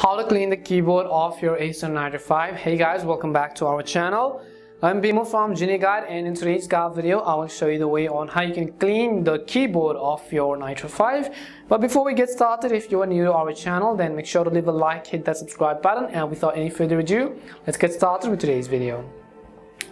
how to clean the keyboard of your Acer Nitro 5 hey guys welcome back to our channel. I'm Bimo from Genie Guide and in today's guide video I will show you the way on how you can clean the keyboard of your Nitro 5 but before we get started if you are new to our channel then make sure to leave a like hit that subscribe button and without any further ado let's get started with today's video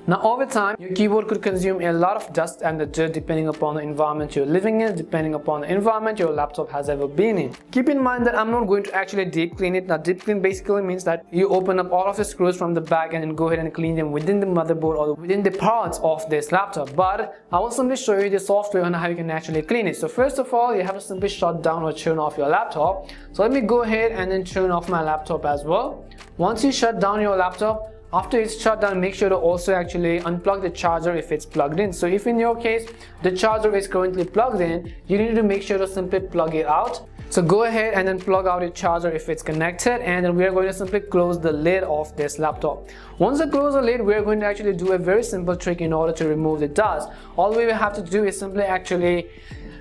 now over time, your keyboard could consume a lot of dust and the dirt depending upon the environment you're living in, depending upon the environment your laptop has ever been in. Keep in mind that I'm not going to actually deep clean it. Now deep clean basically means that you open up all of the screws from the back and then go ahead and clean them within the motherboard or within the parts of this laptop. But I will simply show you the software on how you can actually clean it. So first of all, you have to simply shut down or turn off your laptop. So let me go ahead and then turn off my laptop as well. Once you shut down your laptop, after it's shut down make sure to also actually unplug the charger if it's plugged in so if in your case the charger is currently plugged in you need to make sure to simply plug it out so go ahead and then plug out your charger if it's connected and then we are going to simply close the lid of this laptop. Once I close the lid, we are going to actually do a very simple trick in order to remove the dust. All we have to do is simply actually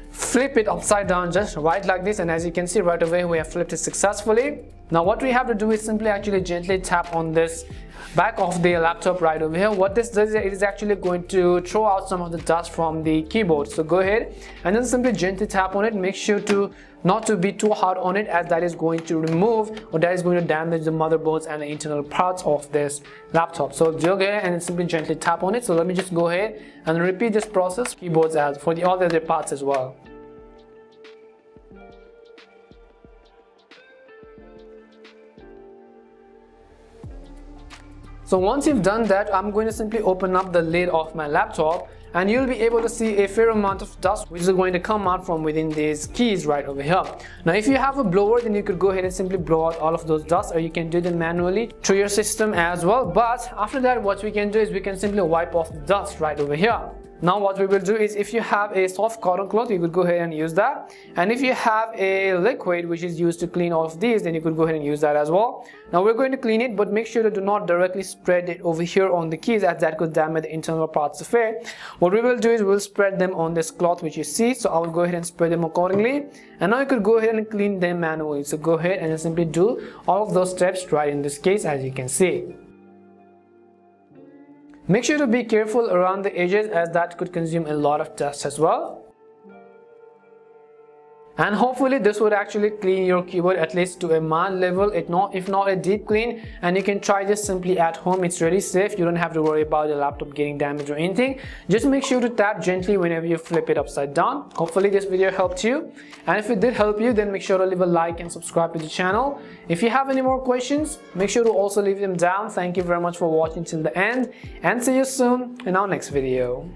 flip it upside down just right like this and as you can see right away we have flipped it successfully. Now what we have to do is simply actually gently tap on this back of the laptop right over here. What this does is actually going to throw out some of the dust from the keyboard. So go ahead and then simply gently tap on it. Make sure to not to be too hard on it as that is going to remove or that is going to damage the motherboards and the internal parts of this laptop. So go ahead and simply gently tap on it. So let me just go ahead and repeat this process. Keyboards as for the other parts as well So once you've done that, I'm going to simply open up the lid of my laptop and you'll be able to see a fair amount of dust which is going to come out from within these keys right over here. Now if you have a blower then you could go ahead and simply blow out all of those dust or you can do them manually through your system as well but after that what we can do is we can simply wipe off the dust right over here. Now what we will do is if you have a soft cotton cloth, you could go ahead and use that. And if you have a liquid which is used to clean all of these, then you could go ahead and use that as well. Now we're going to clean it, but make sure to do not directly spread it over here on the keys as that could damage the internal parts of it. What we will do is we'll spread them on this cloth which you see. So I will go ahead and spread them accordingly. And now you could go ahead and clean them manually. So go ahead and simply do all of those steps right in this case as you can see. Make sure to be careful around the edges as that could consume a lot of dust as well and hopefully this would actually clean your keyboard at least to a mild level if not if not a deep clean. And you can try this simply at home. It's really safe. You don't have to worry about the laptop getting damaged or anything. Just make sure to tap gently whenever you flip it upside down. Hopefully this video helped you. And if it did help you then make sure to leave a like and subscribe to the channel. If you have any more questions make sure to also leave them down. Thank you very much for watching till the end. And see you soon in our next video